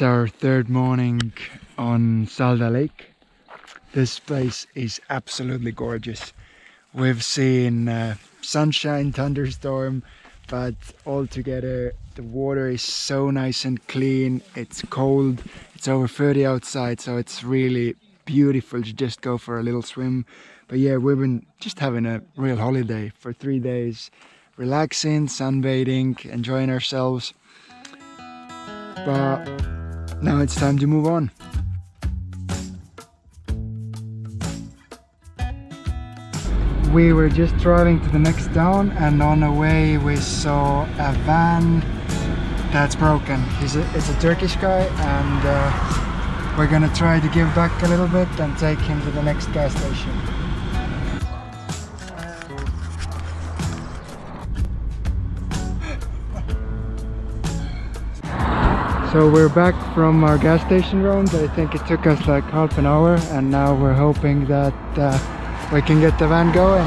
It's our third morning on Salda Lake. This place is absolutely gorgeous. We've seen uh, sunshine, thunderstorm, but altogether the water is so nice and clean. It's cold, it's over 30 outside, so it's really beautiful to just go for a little swim. But yeah, we've been just having a real holiday for three days, relaxing, sunbathing, enjoying ourselves. But now it's time to move on. We were just driving to the next town and on the way we saw a van that's broken. A, it's a Turkish guy and uh, we're gonna try to give back a little bit and take him to the next gas station. So we're back from our gas station round. I think it took us like half an hour and now we're hoping that uh, we can get the van going.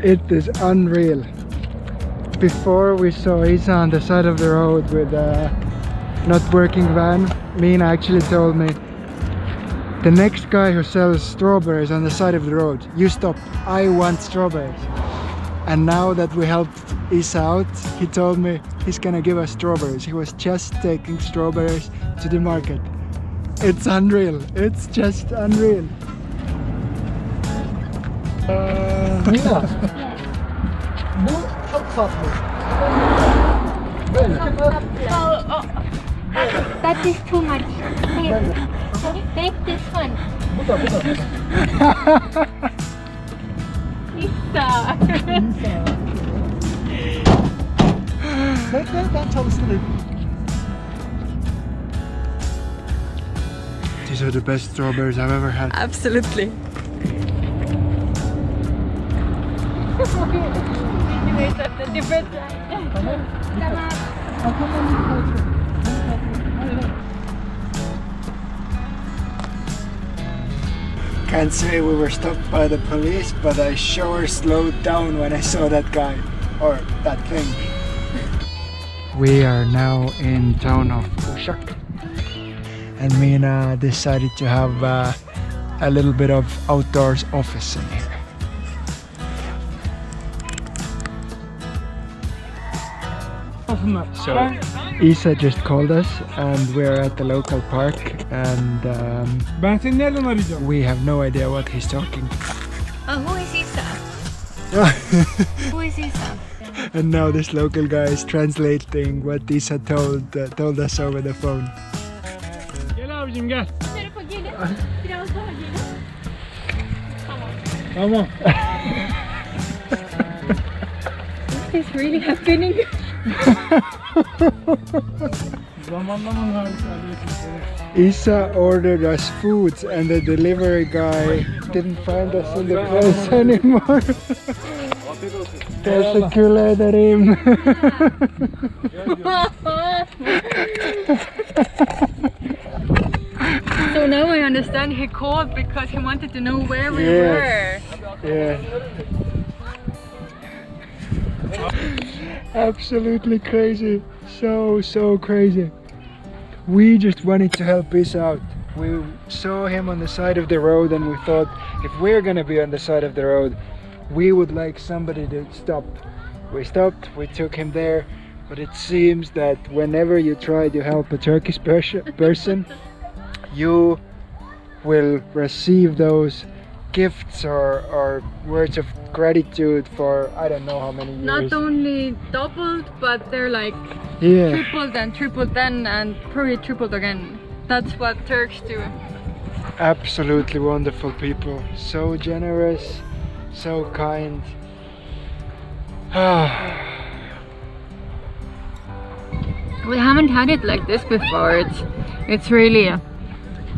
It is unreal. Before we saw Isa on the side of the road with a not working van, Miina actually told me the next guy who sells strawberries on the side of the road, you stop, I want strawberries. And now that we helped Isa out, he told me he's gonna give us strawberries. He was just taking strawberries to the market. It's unreal, it's just unreal. Uh, Miina. Bu That is too much. Take, take this one. Bu da bu da. Lisa. Bekle ben çalıştırayım. These are the best strawberries I've ever had. Absolutely. Can't say we were stopped by the police, but I sure slowed down when I saw that guy or that thing. We are now in town of Uşak, and Miina decided to have uh, a little bit of outdoors office in here. So Isa just called us, and we're at the local park, and um, Ben seni nereden arayacağım? we have no idea what he's talking. Oh, who is Isa? Who is Isa? and now this local guy is translating what Isa told uh, told us over the phone. Come on. gel. Bu tarafa gelin. Biraz daha gelin. Tamam. Tamam. What is really happening? Zamanlaman harika. Isa ordered us foods, and the delivery guy didn't find us in the place anymore. Teşekkür ederim. So now I understand he called because he wanted to know where we Yes. were. yeah. Absolutely crazy. So, so crazy. We just wanted to help Isa out. We saw him on the side of the road and we thought if we're gonna be on the side of the road, we would like somebody to stop. We stopped, we took him there, but it seems that whenever you try to help a Turkish person, you will receive those gifts or, or words of gratitude for I don't know how many years. Not only doubled, but they're like yeah, tripled and tripled then and probably tripled again. That's what Turks do. absolutely wonderful people. So generous, so kind. We haven't had it like this before. It's it's really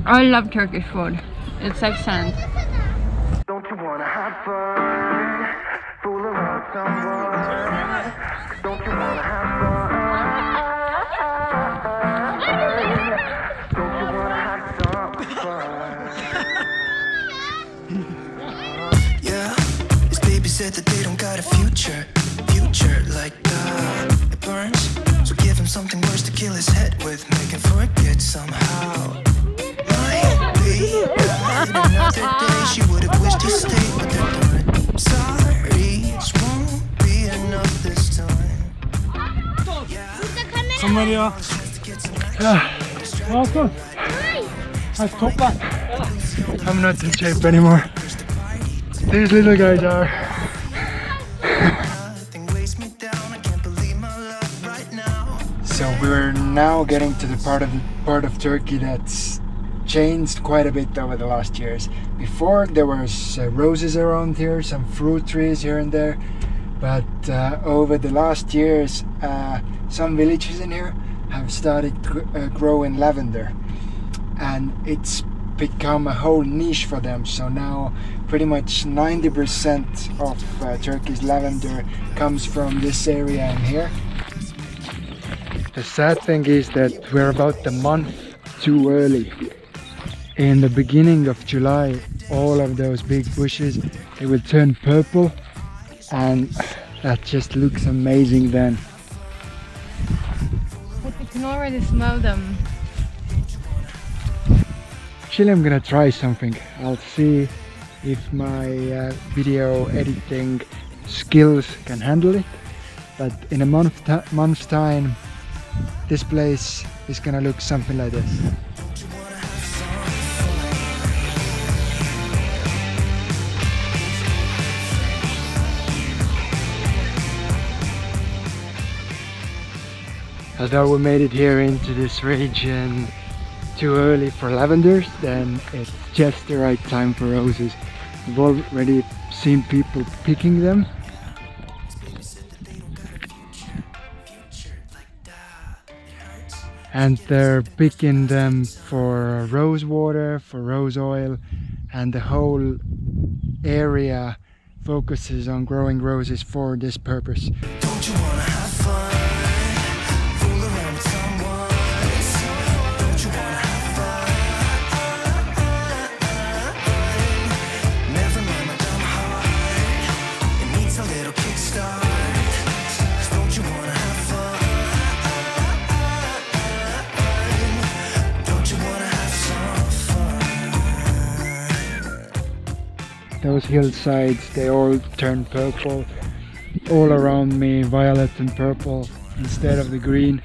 I love Turkish food. It's excellent. yeah, his baby said that they don't got a future. Future like God. It burns, so give him something worse to kill his head with. Make him forget somehow. Might be another day she would have wished to stay, but they're sorry, Sorries won't be enough this time. Yeah. Somebody else. Yeah. Well, good. Nice top back. I'm not in shape anymore. These little guys are. So we're now getting to the part of part of Turkey that's changed quite a bit over the last years. Before there was uh, roses around here, some fruit trees here and there, but uh, over the last years, uh, some villages in here have started gr- uh, growing lavender, and it's become a whole niche for them. So now, pretty much 90% of uh, Turkey's lavender comes from this area in here. The sad thing is that we're about a month too early. In the beginning of July, all of those big bushes they will turn purple, and that just looks amazing then. But you can already smell them. Actually, I'm gonna try something. I'll see if my uh, video editing skills can handle it. But in a month month's time, this place is gonna look something like this. Although we made it here into this region too early for lavenders, then it's just the right time for roses. We've already seen people picking them. And they're picking them for rose water, for rose oil, and the whole area focuses on growing roses for this purpose. Those hillsides they all turn purple. All around me violet and purple instead of the green.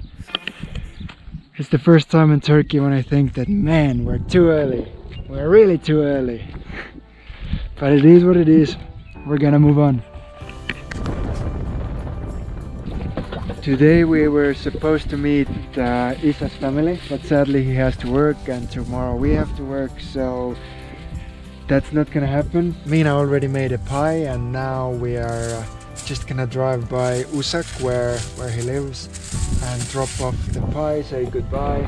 It's the first time in Turkey when I think that man we're too early. We're really too early. But it is what it is. We're gonna move on. Today we were supposed to meet uh, Isa's family but sadly he has to work and tomorrow we have to work so that's not gonna happen. Miina already made a pie and now we are uh, just gonna drive by Usak where, where he lives and drop off the pie, say goodbye.